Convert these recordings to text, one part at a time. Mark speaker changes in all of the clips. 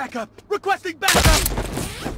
Speaker 1: Backup! Requesting backup!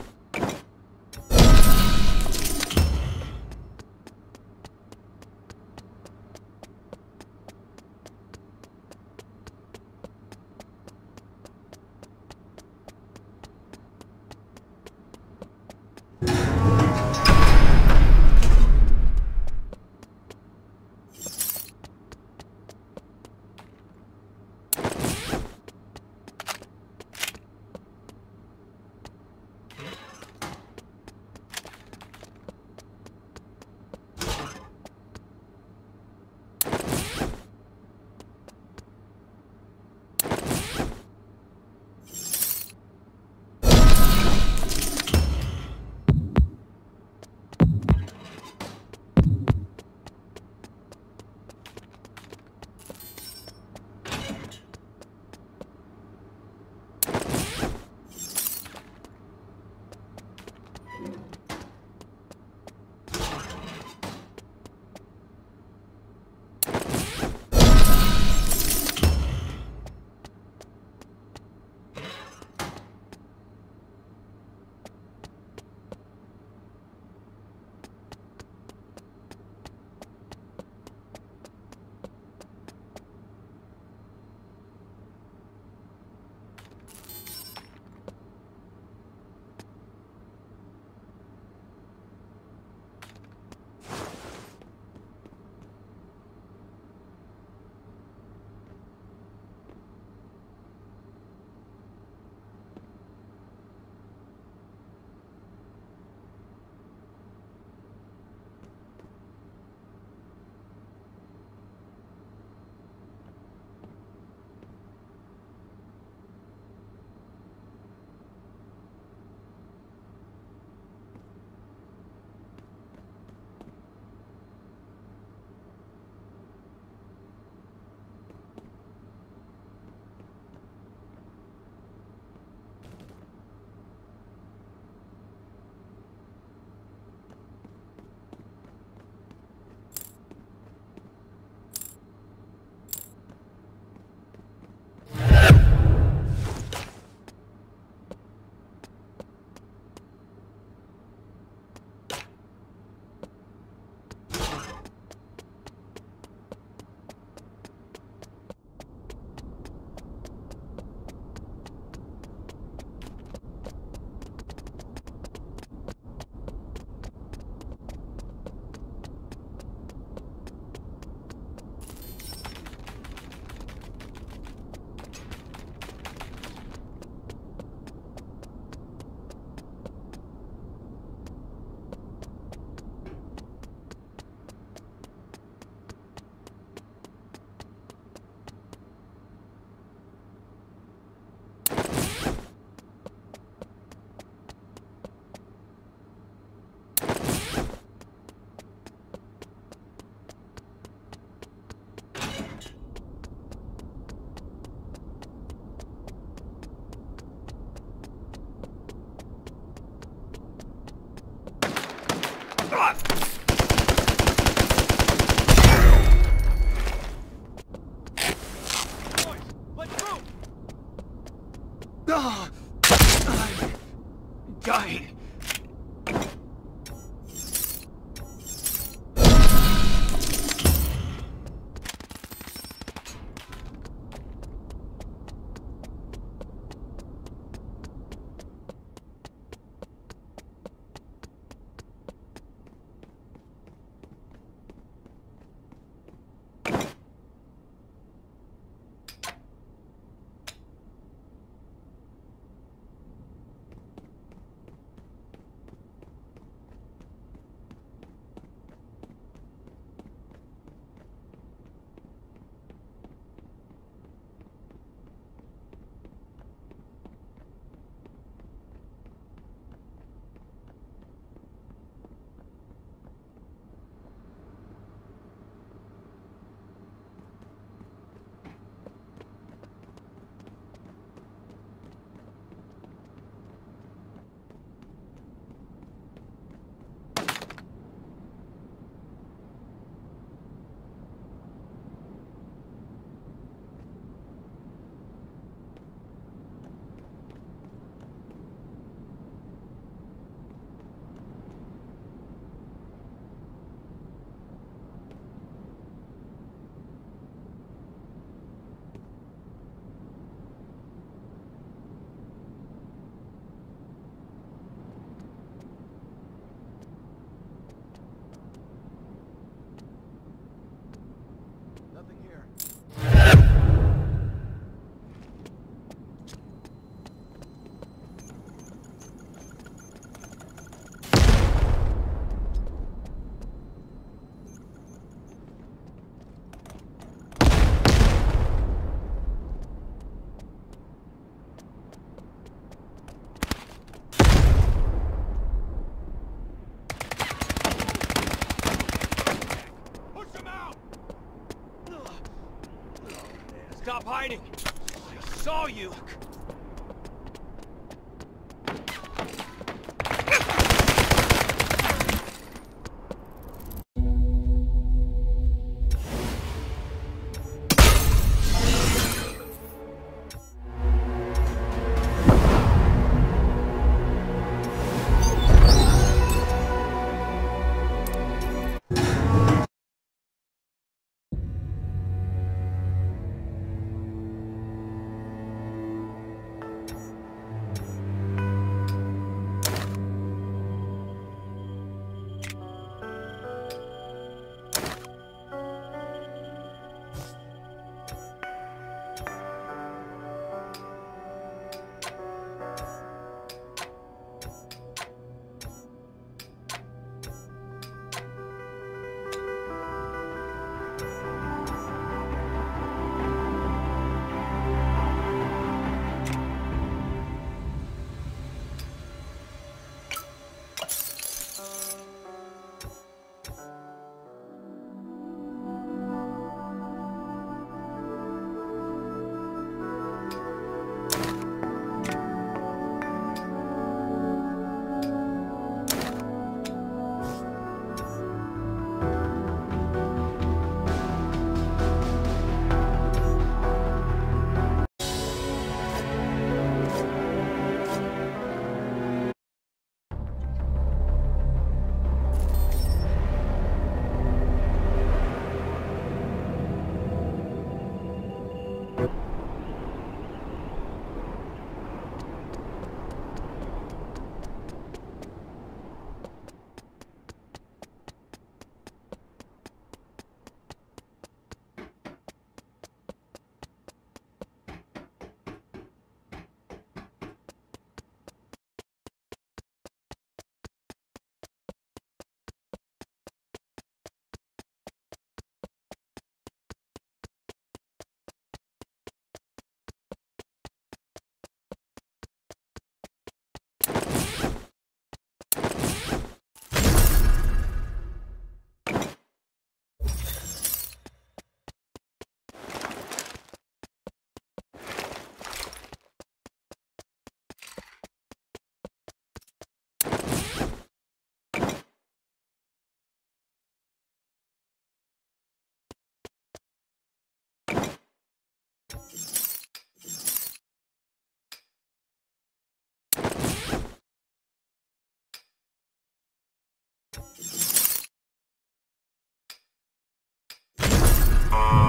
Speaker 2: Uh...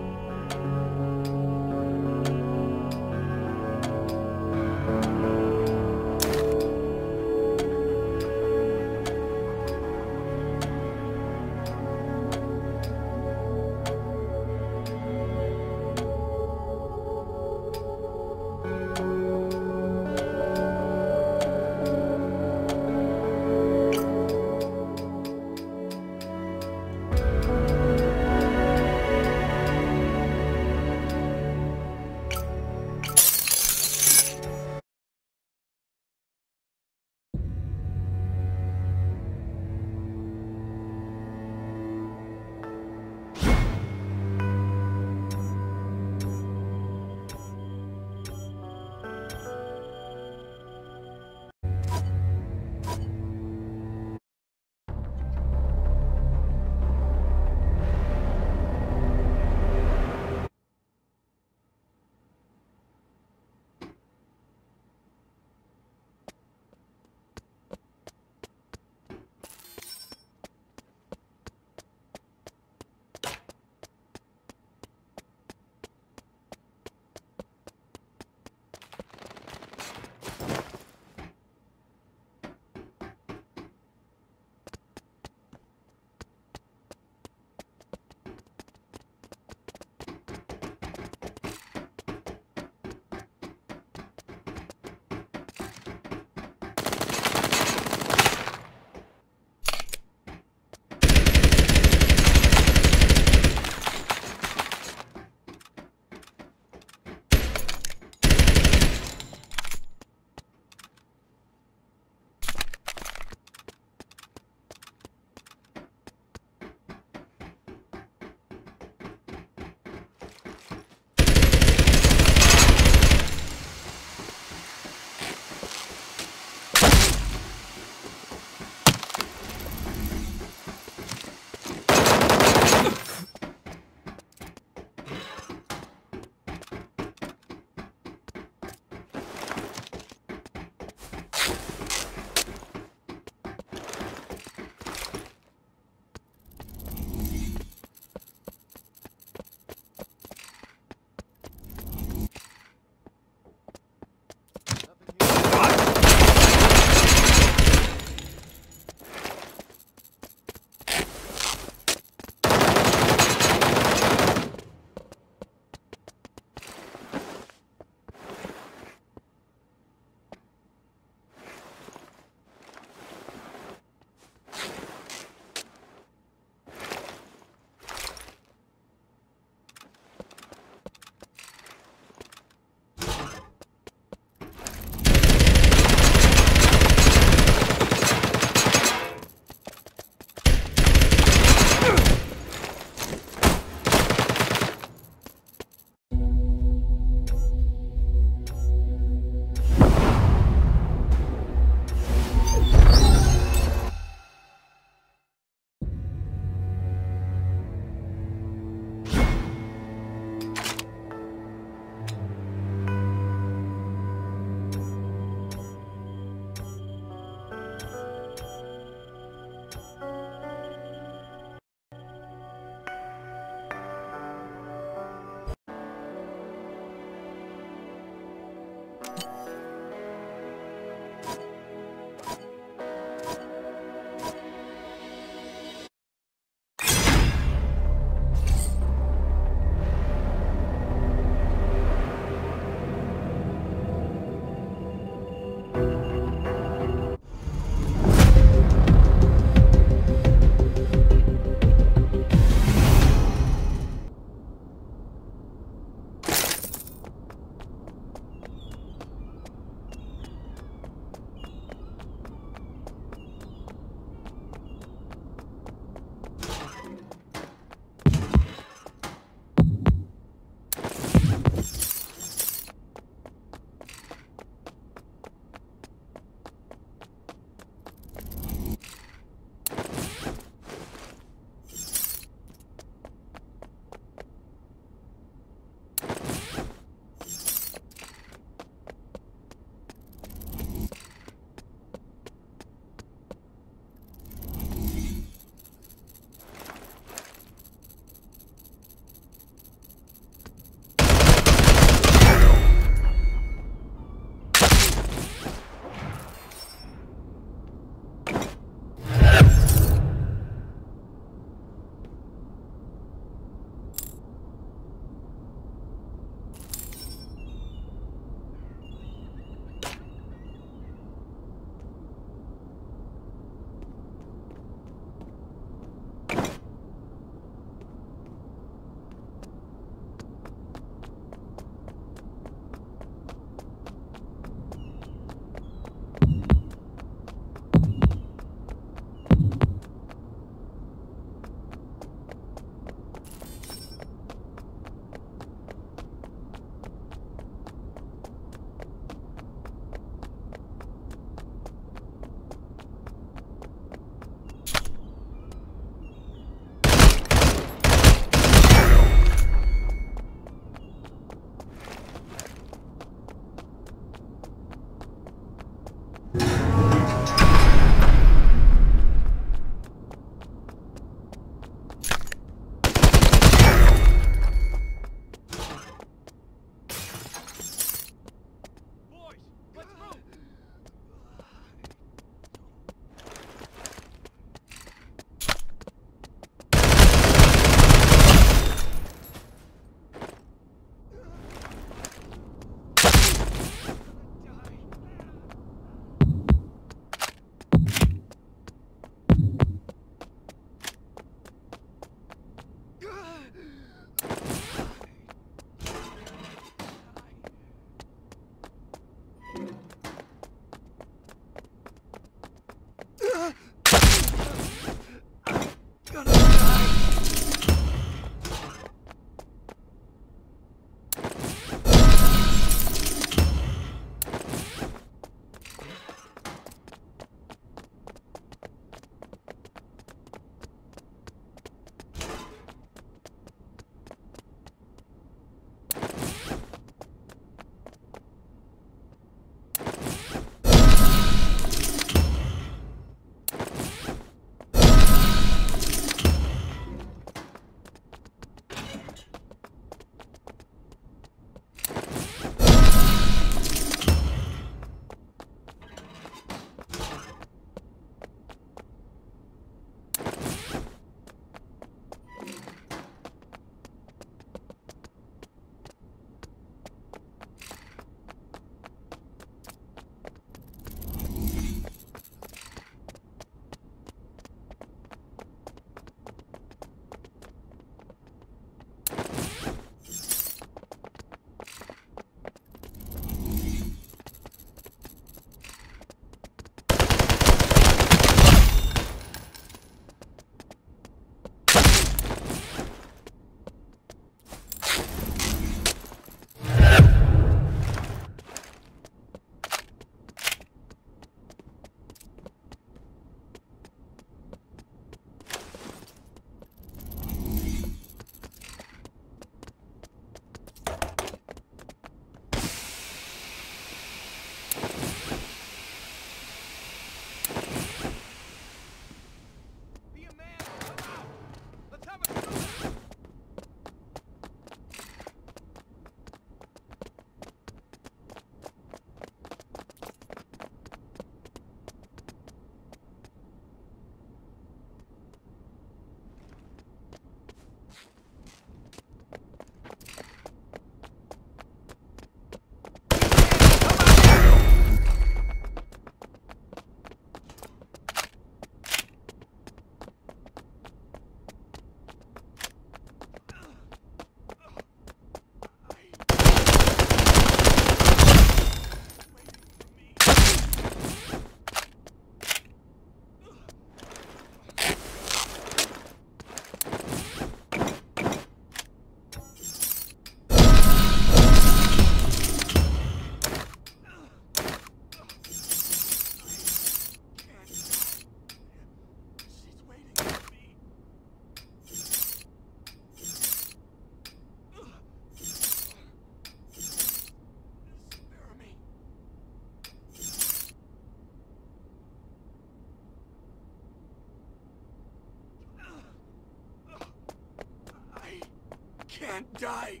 Speaker 2: can't die.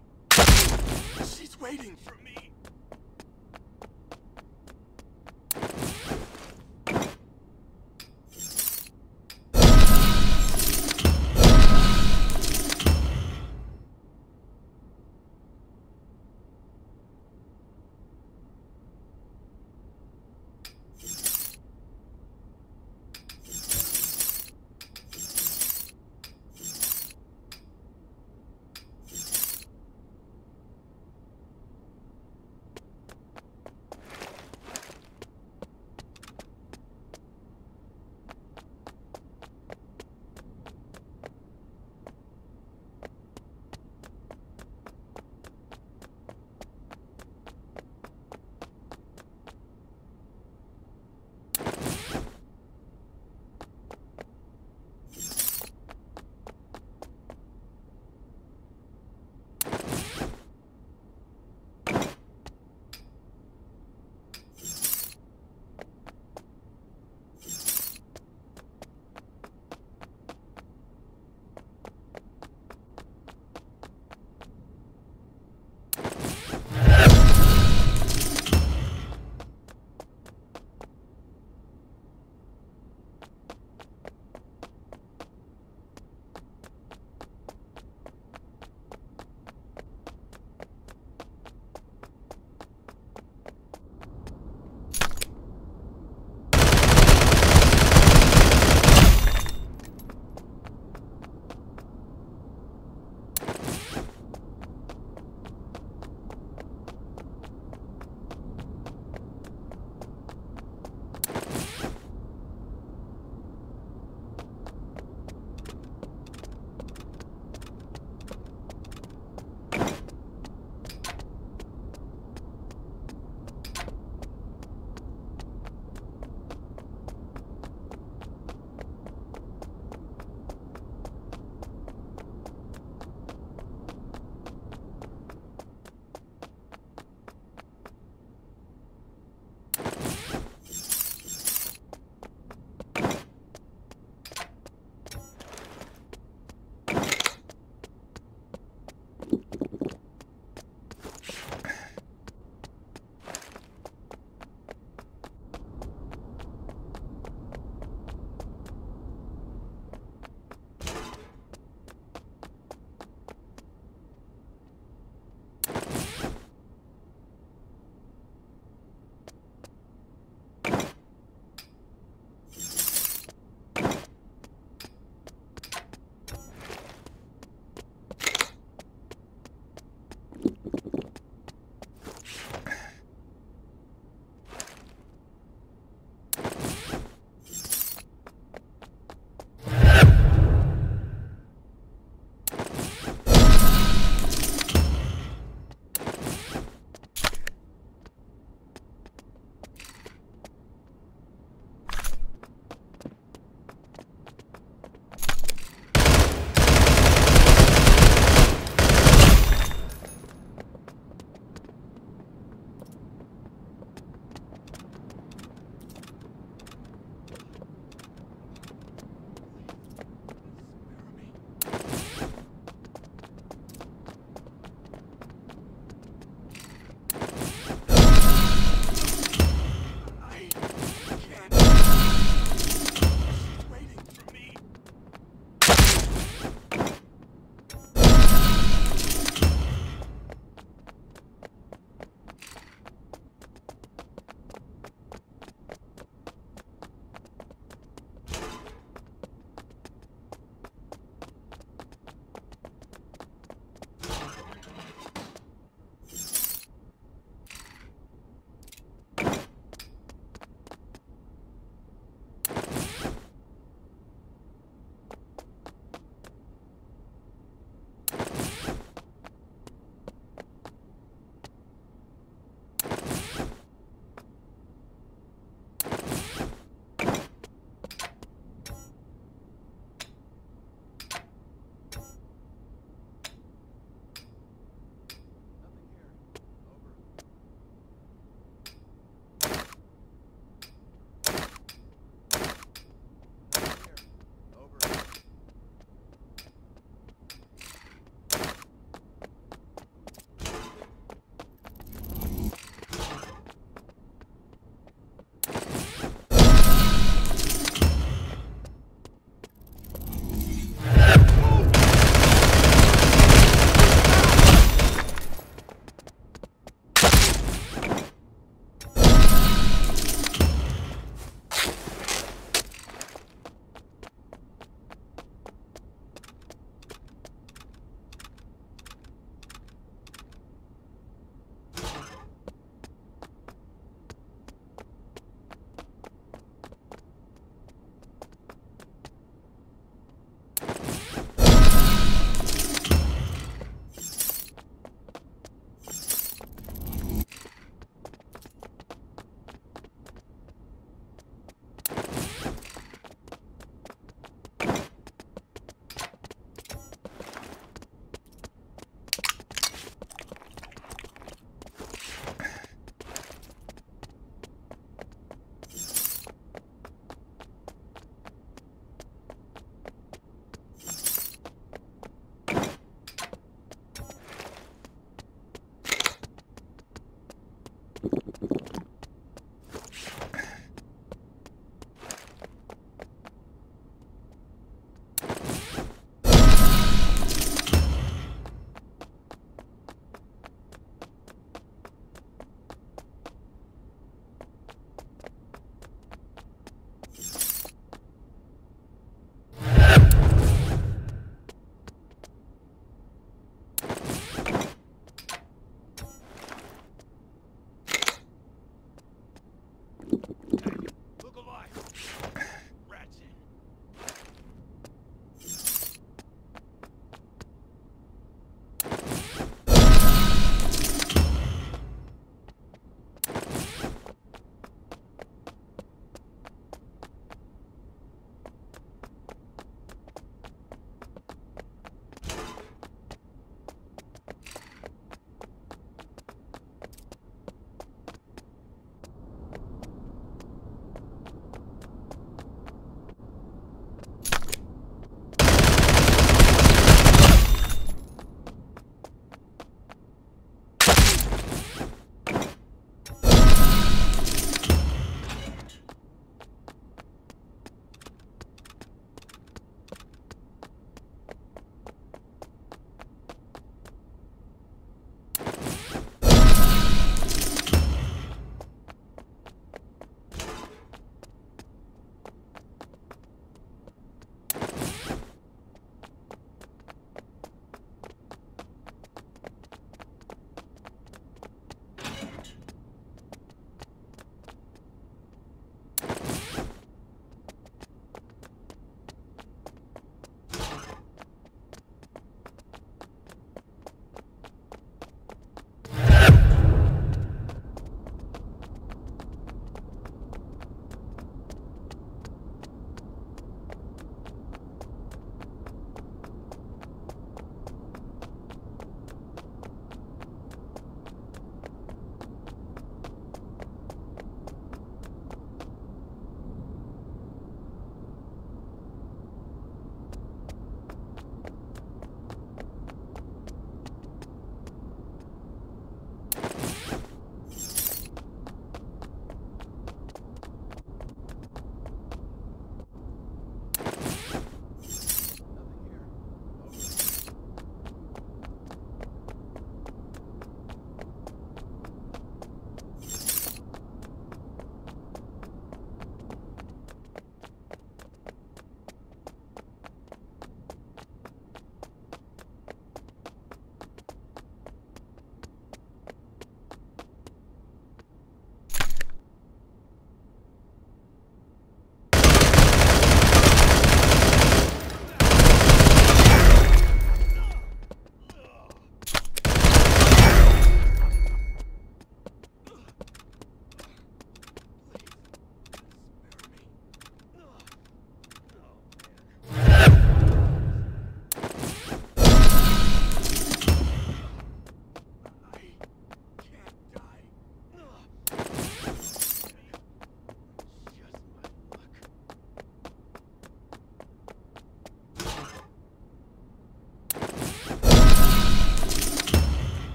Speaker 2: She's waiting for me.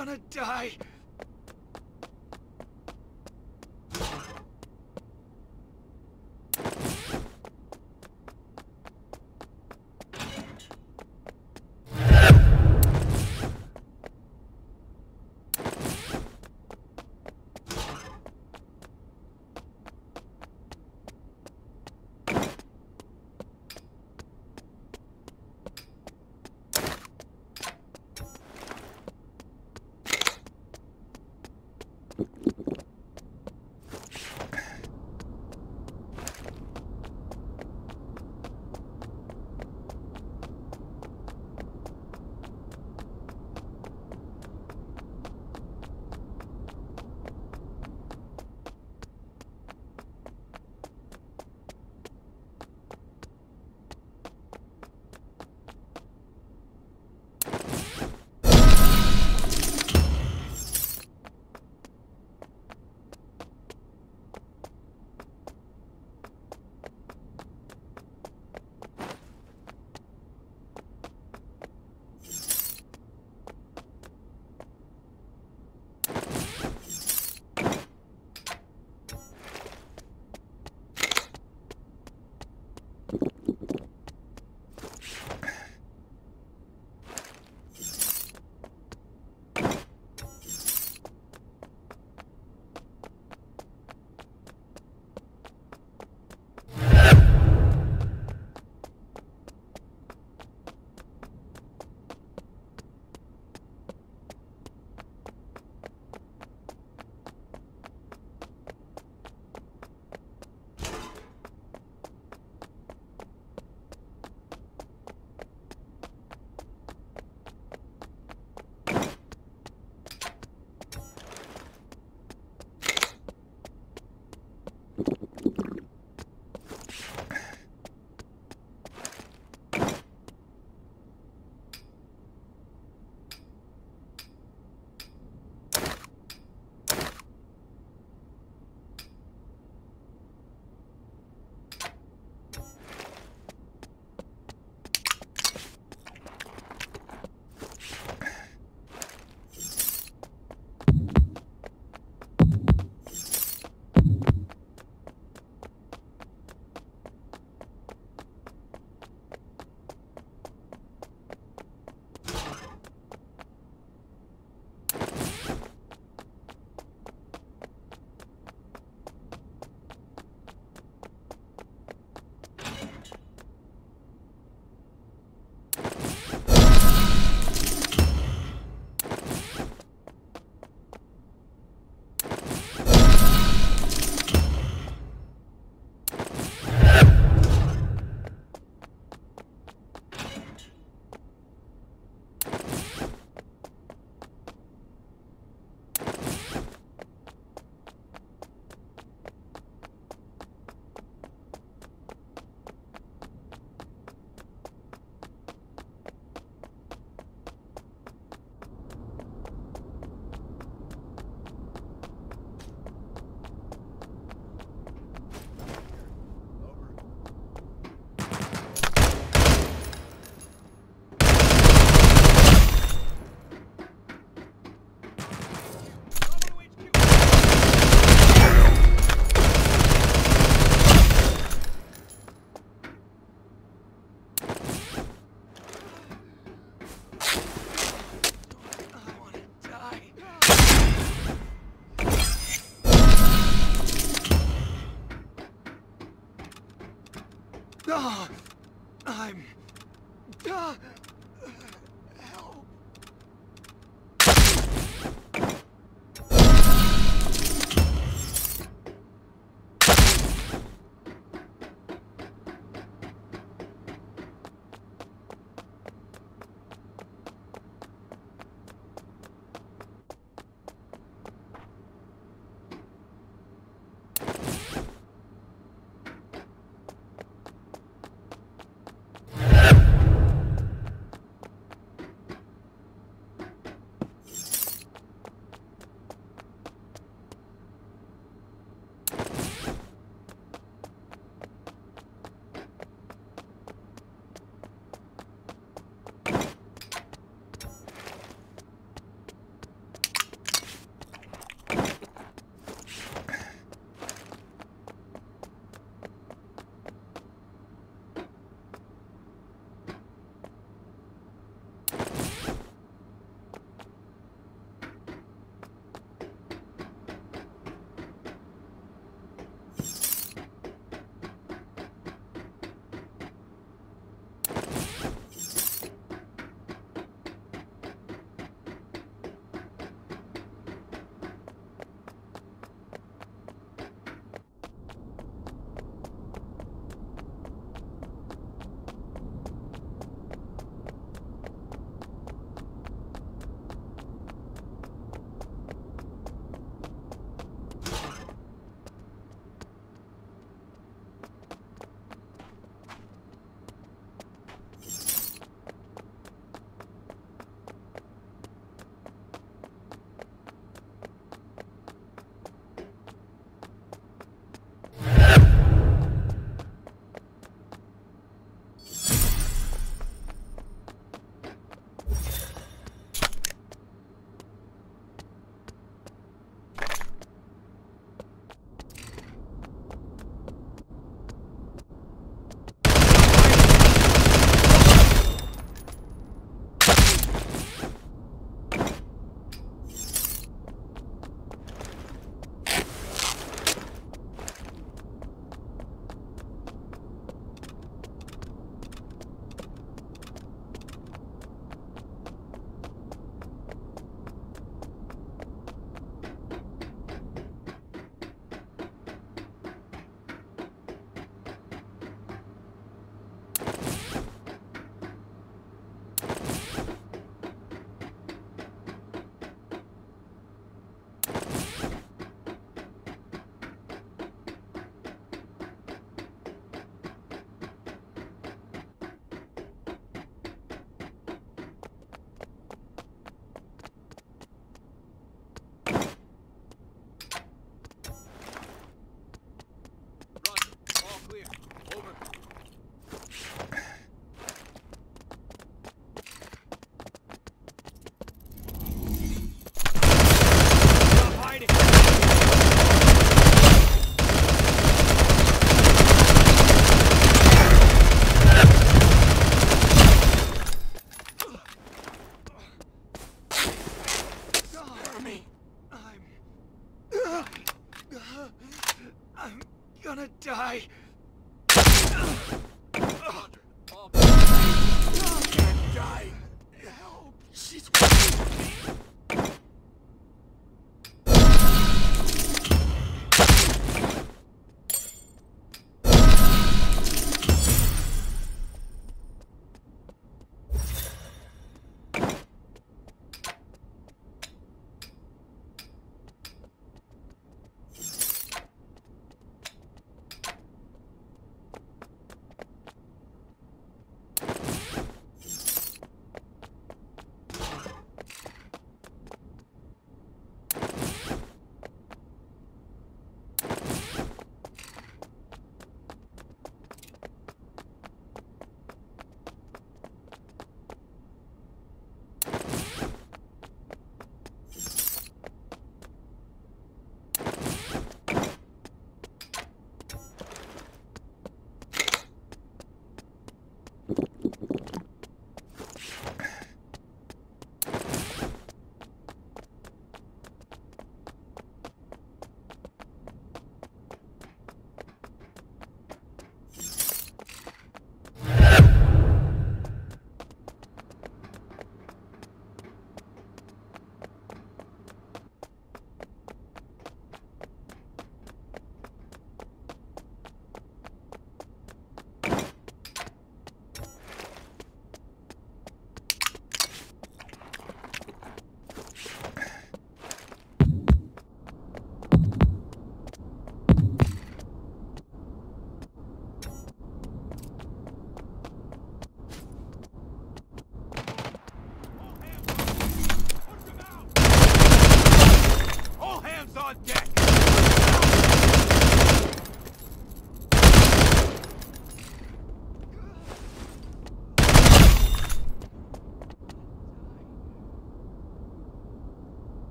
Speaker 2: Gonna die.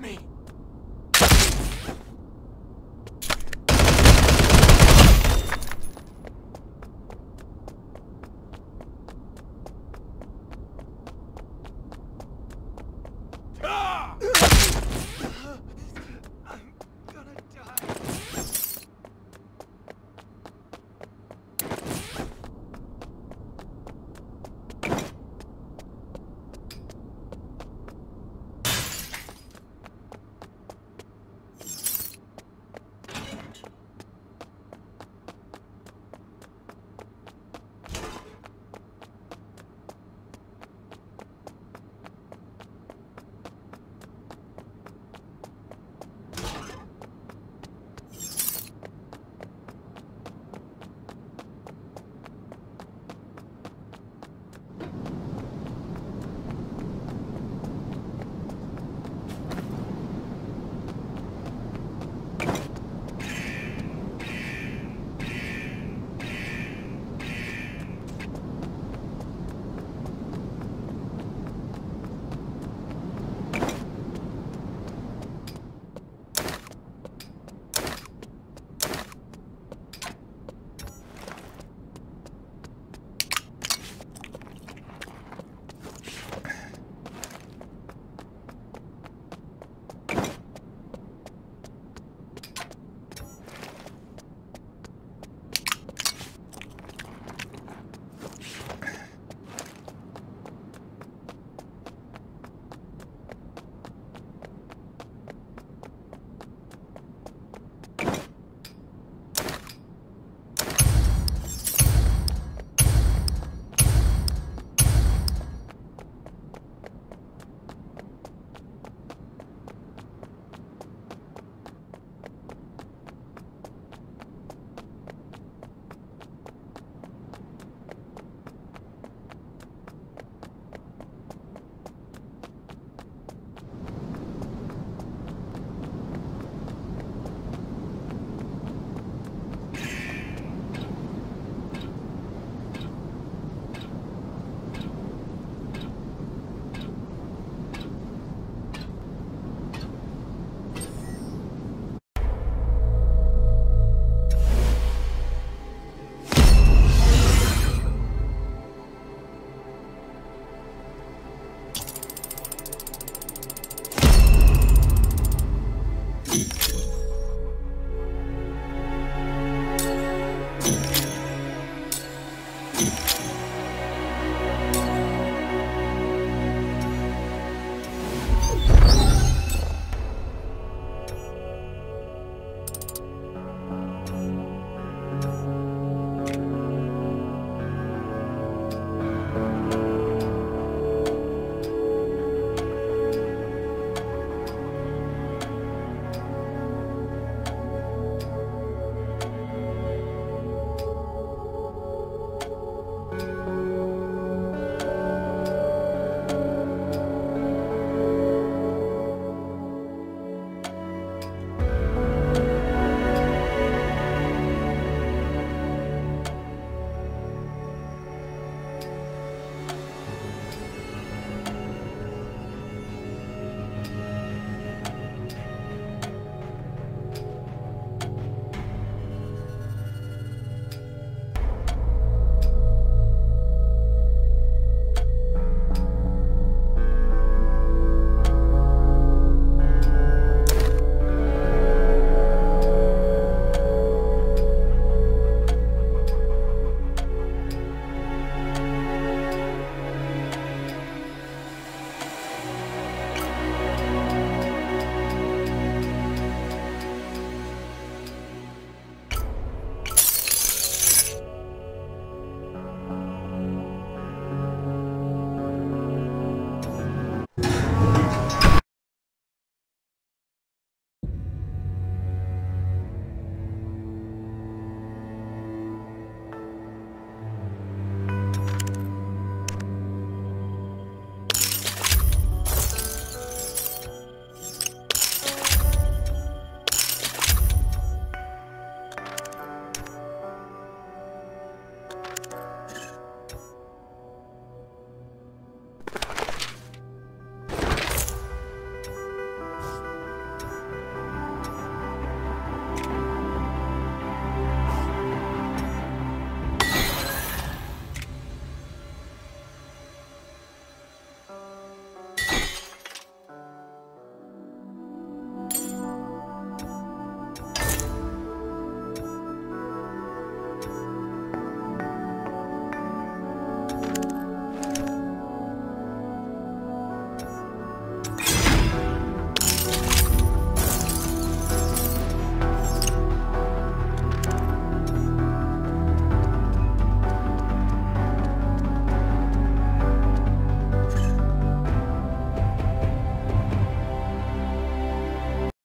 Speaker 2: me!